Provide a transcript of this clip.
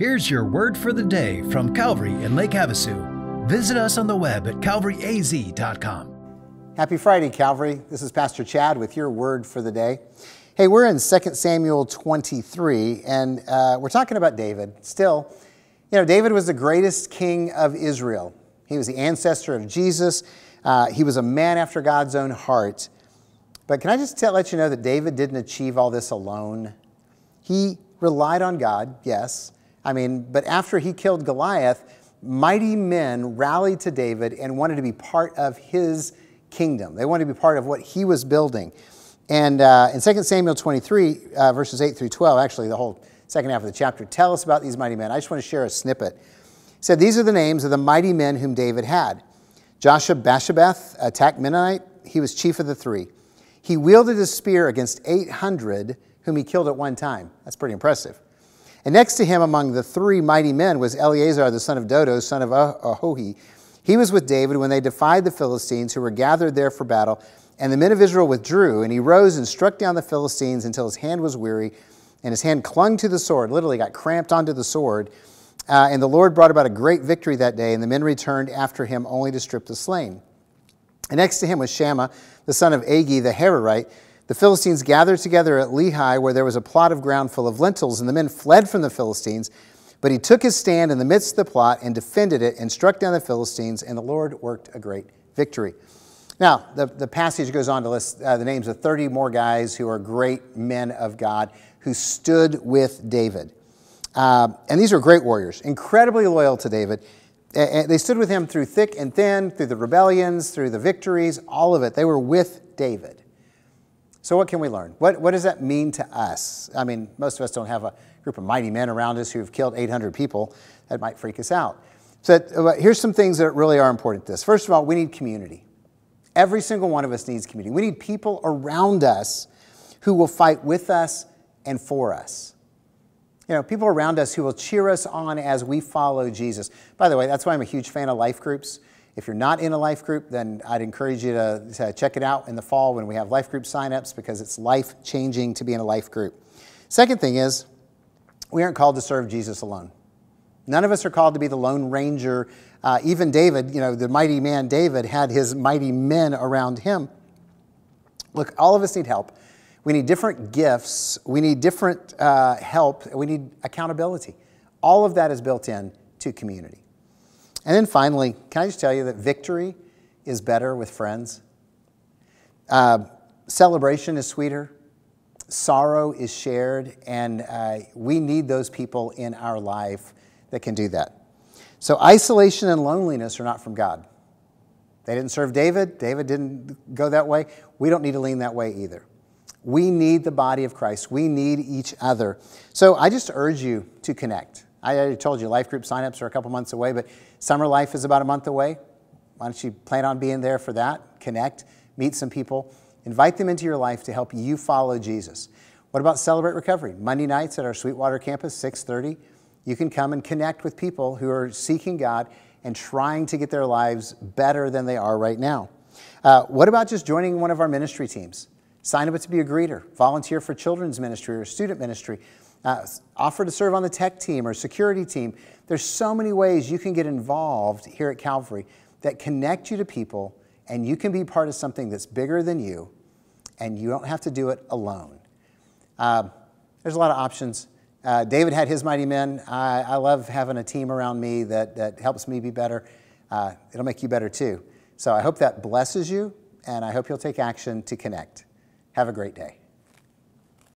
Here's your word for the day from Calvary in Lake Havasu. Visit us on the web at calvaryaz.com. Happy Friday, Calvary. This is Pastor Chad with your word for the day. Hey, we're in 2 Samuel 23, and uh, we're talking about David. Still, you know, David was the greatest king of Israel. He was the ancestor of Jesus. Uh, he was a man after God's own heart. But can I just tell, let you know that David didn't achieve all this alone? He relied on God, yes. I mean, but after he killed Goliath, mighty men rallied to David and wanted to be part of his kingdom. They wanted to be part of what he was building. And uh, in 2 Samuel 23, uh, verses 8 through 12, actually the whole second half of the chapter, tell us about these mighty men. I just want to share a snippet. It said, These are the names of the mighty men whom David had. Joshua Basshebeth a Tahchemonite. He was chief of the three. He wielded his spear against 800 whom he killed at one time. That's pretty impressive. And next to him among the three mighty men was Eleazar, the son of Dodo, son of Ahohi. He was with David when they defied the Philistines who were gathered there for battle. And the men of Israel withdrew, and he rose and struck down the Philistines until his hand was weary, and his hand clung to the sword, literally got cramped onto the sword. Uh, and the Lord brought about a great victory that day, and the men returned after him only to strip the slain. And next to him was Shammah, the son of Agee the Hararite the Philistines gathered together at Lehi, where there was a plot of ground full of lentils, and the men fled from the Philistines. But he took his stand in the midst of the plot and defended it and struck down the Philistines, and the Lord worked a great victory. Now, the, the passage goes on to list uh, the names of 30 more guys who are great men of God who stood with David. Uh, and these are great warriors, incredibly loyal to David. And they stood with him through thick and thin, through the rebellions, through the victories, all of it. They were with David. So, what can we learn? What, what does that mean to us? I mean, most of us don't have a group of mighty men around us who've killed 800 people. That might freak us out. So, uh, here's some things that really are important to this. First of all, we need community. Every single one of us needs community. We need people around us who will fight with us and for us. You know, people around us who will cheer us on as we follow Jesus. By the way, that's why I'm a huge fan of life groups. If you're not in a life group, then I'd encourage you to, to check it out in the fall when we have life group signups because it's life changing to be in a life group. Second thing is, we aren't called to serve Jesus alone. None of us are called to be the lone ranger. Uh, even David, you know, the mighty man David had his mighty men around him. Look, all of us need help. We need different gifts. We need different uh, help. We need accountability. All of that is built in to community. And then finally, can I just tell you that victory is better with friends? Uh, celebration is sweeter, sorrow is shared, and uh, we need those people in our life that can do that. So, isolation and loneliness are not from God. They didn't serve David, David didn't go that way. We don't need to lean that way either. We need the body of Christ, we need each other. So, I just urge you to connect. I already told you life group signups are a couple months away, but Summer Life is about a month away. Why don't you plan on being there for that? Connect, meet some people, invite them into your life to help you follow Jesus. What about Celebrate Recovery? Monday nights at our Sweetwater campus, 6:30. You can come and connect with people who are seeking God and trying to get their lives better than they are right now. Uh, what about just joining one of our ministry teams? Sign up to be a greeter, volunteer for children's ministry or student ministry uh, offer to serve on the tech team or security team. There's so many ways you can get involved here at Calvary that connect you to people, and you can be part of something that's bigger than you, and you don't have to do it alone. Uh, there's a lot of options. Uh, David had his mighty men. I, I, love having a team around me that, that helps me be better. Uh, it'll make you better too. So I hope that blesses you, and I hope you'll take action to connect. Have a great day.